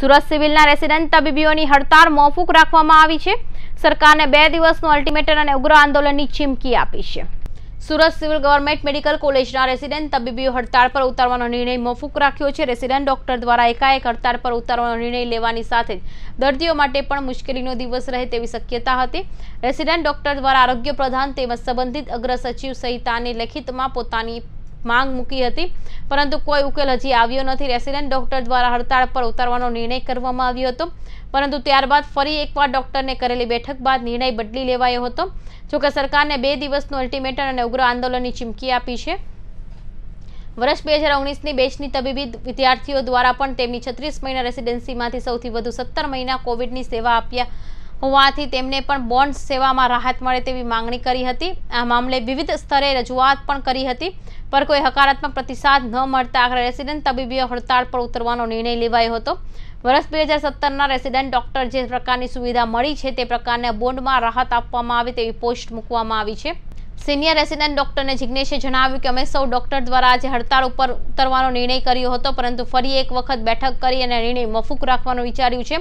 Surat સિવિલના resident તબીબીઓની હડતાળ મોફુક રાખવામાં આવી છે. સરકારને બે દિવસનું અલ્ટિમેટમ અને ઉગ્ર આંદોલનની ચીમકી આપી છે. સુરત સિવિલ ગવર્મેન્ટ મેડિકલ કોલેજના રેસિડેન્ટ તબીબીઓ હડતાળ પર ઉતારવાનો નિર્ણય મોફુક રાખ્યો છે. રેસિડેન્ટ ડોક્ટર દ્વારા એકાએક હડતાળ પર ઉતારવાનો નિર્ણય લેવાની સાથે જ દર્દીઓ માટે પણ મુશ્કેલીનો દિવસ રહે તેવી શક્યતા હતી. રેસિડેન્ટ ડોક્ટર દ્વારા આરોગ્ય પ્રધાન તેમજ સંબંધિત અગ્ર સચિવ સહિતાની લેખિતમાં પોતાની માંગ મૂકી હતી. પરંતુ કોઈ ઉકેલ હજી આવ્યો નથી. રેસિડેન્ટ ડોક્ટર દ્વારા હડતાળ પર ઉતારવાનો નિર્ણય કરવામાં આવ્યો હતો. પરંતુ ત્યારબાદ ફરી એકવાર ડોક્ટરને કરેલી બેઠક બાદ નિર્ણય બદલી લેવાયો હતો. જોકે સરકારને બે દિવસનું અલ્ટિમેટમ અને ઉગ્ર આંદોલનની ચીમકી આપી છે. વર્ષ બે હજાર ઓગણીસની બેચની તબીબી વિદ્યાર્થીઓ દ્વારા પણ તેમની છત્રીસ મહિના રેસિડેન્સીમાંથી સૌથી વધુ સત્તર મહિના કોવિડની સેવા આપ્યા હોવાથી તેમને પણ બોન્ડ સેવામાં રાહત મળે તેવી માંગણી કરી હતી. આ મામલે વિવિધ સ્તરે રજૂઆત પણ કરી હતી. પર કોઈ હકારાત્મક પ્રતિસાદ ન મળતા આખરે રેસિડેન્ટ તબીબીઓ હડતાળ પર ઉતરવાનો નિર્ણય લેવાયો હતો. વર્ષ બે હજાર સત્તરના રેસિડેન્ટ ડોક્ટર જે પ્રકારની સુવિધા મળી છે તે પ્રકારના બોન્ડમાં રાહત આપવામાં આવે તેવી પોસ્ટ મૂકવામાં આવી છે. સિનિયર રેસિડેન્ટ ડોક્ટરને જિજ્ઞેશે જણાવ્યું કે અમે સૌ ડોક્ટર દ્વારા આજે હડતાળ ઉપર ઉતરવાનો નિર્ણય કર્યો હતો, પરંતુ ફરી એક વખત બેઠક કરી અને નિર્ણય મફૂક રાખવાનું વિચાર્યું છે.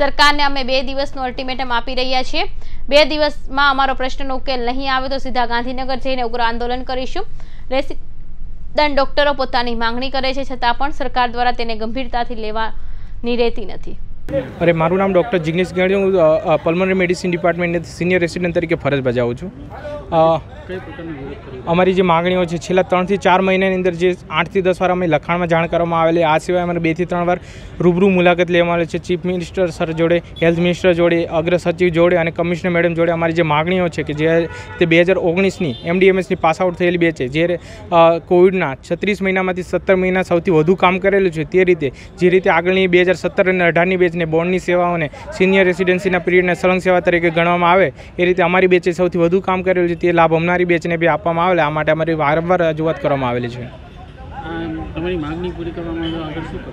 સરકારને અમે બે દિવસનું અલ્ટિમેટમ આપી રહ્યા છીએ. બે દિવસમાં અમારો પ્રશ્નનો ઉકેલ નહીં આવે તો સીધા ગાંધીનગર જઈને ઉગ્ર આંદોલન કરીશું. રેસિડેન્ટ ડોક્ટરો પોતાની માંગણી કરે છે, છતાં પણ સરકાર દ્વારા તેને ગંભીરતાથી લેવાની રહેતી નથી. અરે મારું નામ ડૉક્ટર જિગ્નેશ ગેડી હું પલ્મનરી મેડિસિન ડિપાર્ટમેન્ટની સિનિયર રેસિડેન્ટ તરીકે ફરજ બજાવું છું. અમારી જે માગણીઓ છે છેલ્લા ત્રણથી ચાર મહિનાની અંદર જે આઠથી દસ વાર અમે લખાણમાં જાણ કરવામાં આવેલી આ સિવાય અમારે બેથી ત્રણ વાર રૂબરૂ મુલાકાત લેવામાં આવેલી છે. ચીફ મિનિસ્ટર સર જોડે હેલ્થ મિનિસ્ટર જોડે અગ્ર સચિવ જોડે અને કમિશનર મેડમ જોડે અમારી જે માગણીઓ છે કે જે તે બે હજાર ઓગણીસની એમડીએમએસની પાસ આઉટ થયેલી બે છે જે કોવિડના છત્રીસ મહિનામાંથી સત્તર મહિના સૌથી વધુ કામ કરેલું છે તે રીતે જે રીતે આગળની બે હજાર સત્તર અને અઢારની બેચને બોર્ડની સેવાઓને સિનિયર રેસિડેન્સીના પીરિયડને સળંગ સેવા તરીકે ગણવામાં આવે, એ રીતે અમારી બેચે સૌથી વધુ કામ કરેલું છે, તે લાભ અમનારી બેચને બી આપવામાં આવેલા આ માટે અમારી વારંવાર રજૂઆત કરવામાં આવેલી છે. તમારી માગણી પૂરી કરવામાં આગળ શું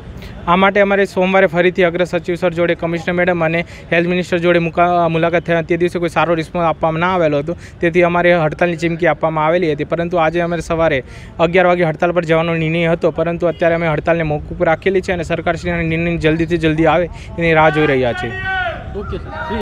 આ માટે અમારે સોમવારે ફરીથી અગ્ર સચિવ સર જોડે કમિશનર મેડમ અને હેલ્થ મિનિસ્ટર જોડે મુલાકાત થયા. તે દિવસે કોઈ સારો રિસ્પોન્સ આપવામાં ના આવેલો હતો. તેથી અમારે હડતાલની ચીમકી આપવામાં આવેલી હતી. પરંતુ આજે અમારે સવારે અગિયાર વાગે હડતાલ પર જવાનો નિર્ણય હતો. પરંતુ અત્યારે અમે હડતાલને મોકૂફ રાખેલી છે અને સરકારશ્રીના નિર્ણય જલ્દીથી જલ્દી આવે એની રાહ જોઈ રહ્યા છીએ. Okay sir.